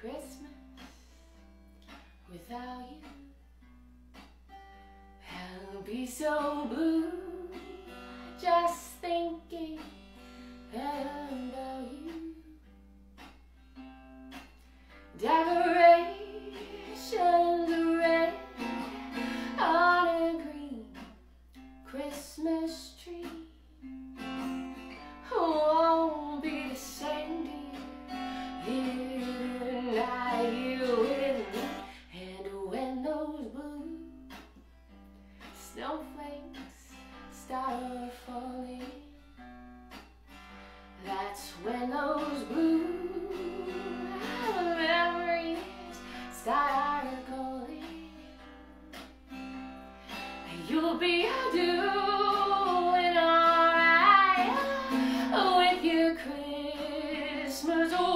Christmas without you. I'll be so blue just thinking about you. Decorations red on a green Christmas tree. Are falling. That's when those blue memories start calling. You'll be doing alright with your Christmas.